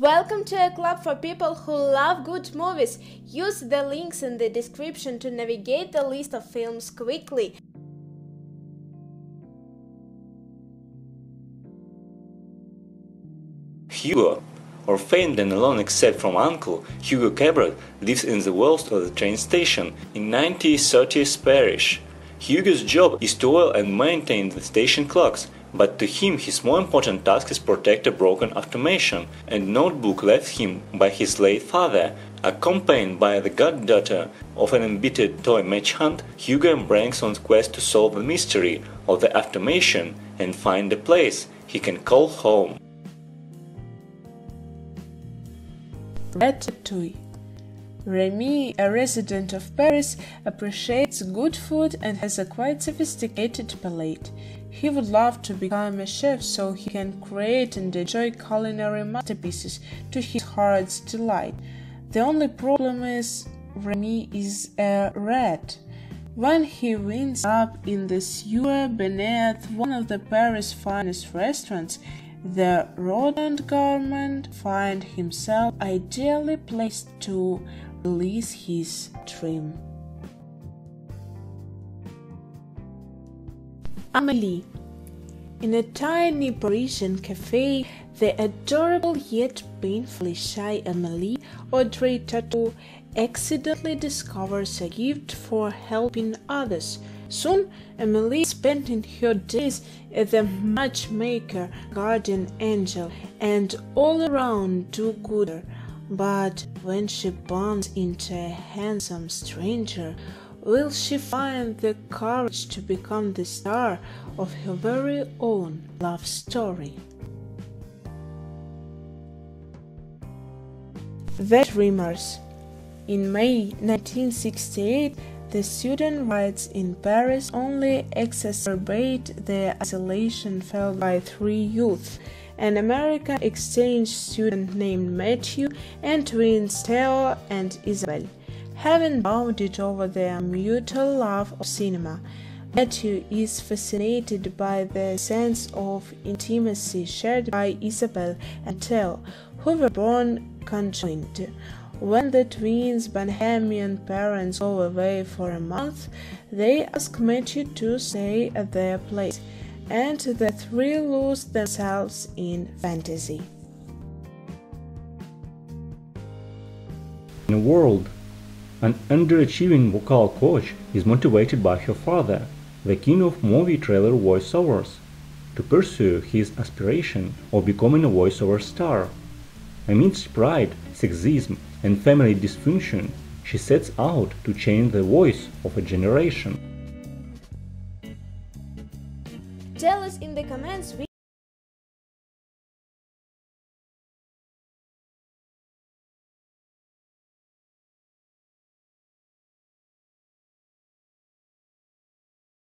Welcome to a club for people who love good movies. Use the links in the description to navigate the list of films quickly. Hugo, orphaned and alone except from uncle, Hugo Cabret lives in the walls of the train station in 1930s Paris. Hugo's job is to oil and maintain the station clocks, but to him his more important task is protect a broken automaton, and notebook left him by his late father. Accompanied by the goddaughter of an embittered toy merchant, Hugo embarks on quest to solve the mystery of the automaton and find a place he can call home. Ratatouille. Remy, a resident of Paris, appreciates good food and has a quite sophisticated palate. He would love to become a chef so he can create and enjoy culinary masterpieces to his heart's delight. The only problem is Remy is a rat. When he winds up in the sewer beneath one of the Paris' finest restaurants, the rodent government find himself ideally placed to release his dream. Amelie. In a tiny Parisian cafe, the adorable yet painfully shy Amelie Audrey Tautou accidentally discovers a gift for helping others. Soon, Amelie spending her days as a matchmaker, guardian angel, and all around do-gooder. But when she bumps into a handsome stranger, will she find the courage to become the star of her very own love story? The Dreamers In May 1968, the student riots in Paris only exacerbate the isolation felt by three youths an American exchange student named Matthew and twins Theo and Isabel, having bonded over their mutual love of cinema. Matthew is fascinated by the sense of intimacy shared by Isabel and Theo, who were born conjoined. When the twins' bohemian parents go away for a month, they ask Matthew to stay at their place and the three lose themselves in fantasy. In a world, an underachieving vocal coach is motivated by her father, the king of movie trailer voiceovers, to pursue his aspiration of becoming a voiceover star. Amidst pride, sexism, and family dysfunction, she sets out to change the voice of a generation. Us in the comments